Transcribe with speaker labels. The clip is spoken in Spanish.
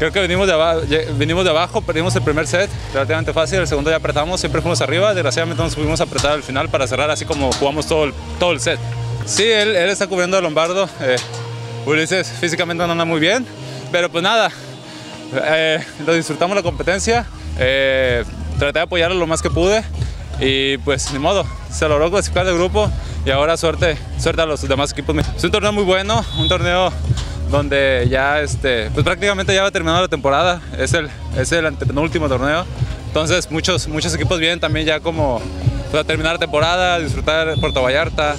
Speaker 1: Creo que venimos de, abajo, venimos de abajo, perdimos el primer set, relativamente fácil, el segundo ya apretamos, siempre fuimos arriba, desgraciadamente nos pudimos apretar al final para cerrar así como jugamos todo el, todo el set. Sí, él, él está cubriendo a Lombardo, eh, Ulises físicamente no anda muy bien, pero pues nada, eh, lo disfrutamos la competencia, eh, traté de apoyarlo lo más que pude y pues ni modo, se logró clasificar de grupo y ahora suerte, suerte a los demás equipos. Es un torneo muy bueno, un torneo donde ya este, pues prácticamente ya va terminando la temporada, es el, es el torneo, entonces muchos, muchos equipos vienen también ya como pues, a terminar la temporada, disfrutar Puerto Vallarta,